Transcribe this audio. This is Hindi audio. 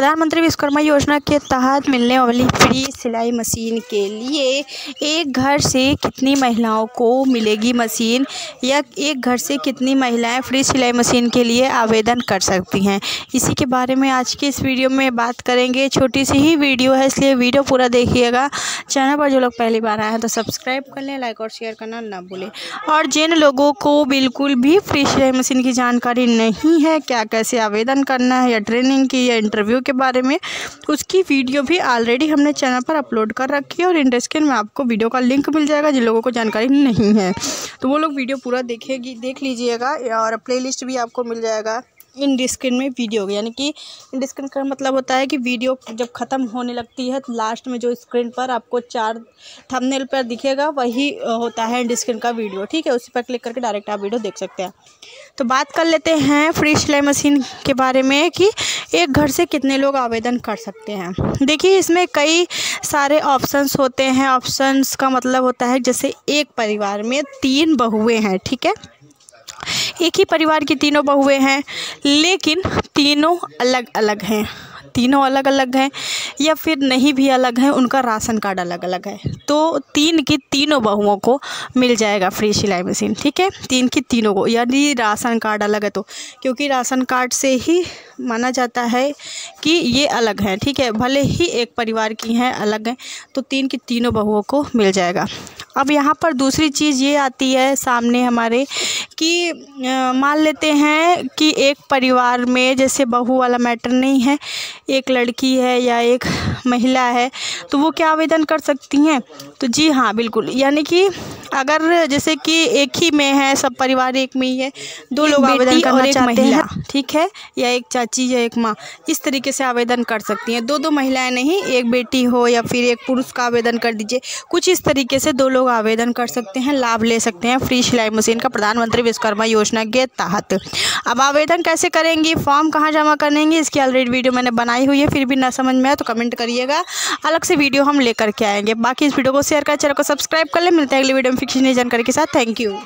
प्रधानमंत्री विश्वकर्मा योजना के तहत मिलने वाली फ्री सिलाई मशीन के लिए एक घर से कितनी महिलाओं को मिलेगी मशीन या एक घर से कितनी महिलाएँ फ्री सिलाई मशीन के लिए आवेदन कर सकती हैं? इसी के बारे में आज की इस वीडियो में बात करेंगे। छोटी सी ही वीडियो है, इसलिए वीडियो पूरा देखिएगा। चैनल पर जो लोग पहली बार आए हैं तो सब्सक्राइब कर लें, लाइक और शेयर करना ना भूलें। और जिन लोगों को बिल्कुल भी फ्री सिलाई मशीन की जानकारी नहीं है, क्या कैसे आवेदन करना है या ट्रेनिंग की या इंटरव्यू के बारे में, उसकी वीडियो भी ऑलरेडी हमने चैनल पर अपलोड कर रखी है और इंडस्क्रीन में आपको वीडियो का लिंक मिल जाएगा, जिन लोगों को जानकारी नहीं है। तो वो लोग वीडियो पूरा देखेगी, देख लीजिएगा और प्लेलिस्ट भी आपको मिल जाएगा। इन डिस्क्रीन में वीडियो यानी कि इन डिस्क्रीन का मतलब होता है कि वीडियो जब ख़त्म होने लगती है तो लास्ट में जो स्क्रीन पर आपको चार थंबनेल पर दिखेगा, वही होता है इन स्क्रीन का वीडियो ठीक है? उसी पर क्लिक करके डायरेक्ट आप वीडियो देख सकते हैं। तो बात कर लेते हैं फ्री सिलाई मशीन के बारे में कि एक घर से कितने लोग आवेदन कर सकते हैं। देखिए, इसमें कई सारे ऑप्शंस होते हैं। ऑप्शंस का मतलब होता है जैसे एक परिवार में तीन बहुएँ हैं, ठीक है? एक ही परिवार की तीनों बहुएँ हैं, लेकिन तीनों अलग अलग हैं। तीनों अलग अलग हैं या फिर नहीं भी अलग हैं, उनका राशन कार्ड अलग अलग है। तो तीन की तीनों बहुओं को मिल जाएगा फ्री सिलाई मशीन ठीक है? तीन की तीनों को यदि राशन कार्ड अलग है तो क्योंकि राशन कार्ड से ही माना जाता है कि ये अलग हैं, ठीक है? भले ही एक परिवार की हैं, अलग हैं तो तीन की तीनों बहुओं को मिल जाएगा। अब यहाँ पर दूसरी चीज़ ये आती है सामने हमारे कि मान लेते हैं कि एक परिवार में जैसे बहू वाला मैटर नहीं है, एक लड़की है या एक महिला है तो वो क्या आवेदन कर सकती हैं? तो जी हाँ बिल्कुल। यानी कि अगर जैसे कि एक ही में है सब परिवार एक में ही है दो लोग आवेदन करना एक चाहते हैं ठीक है? या एक चाची या एक माँ इस तरीके से आवेदन कर सकती हैं। दो दो महिलाएँ नहीं एक बेटी हो या फिर एक पुरुष का आवेदन कर दीजिए। कुछ इस तरीके से दो लोग आवेदन कर सकते हैं लाभ ले सकते हैं। फ्री सिलाई मशीन का प्रधानमंत्री विश्वकर्मा योजना के तहत। अब आवेदन कैसे करेंगी? फॉर्म कहाँ जमा करेंगे? इसकी ऑलरेडी वीडियो मैंने बनाई हुई है, फिर भी ना समझ में आए तो कमेंट करिएगा। अलग से वीडियो हम लेकर के आएँगे। बाकी इस वीडियो को शेयर कर, चैनल को सब्सक्राइब कर ले। मिलते हैं अगली वीडियो में फिक्स जानकारी के साथ। Thank you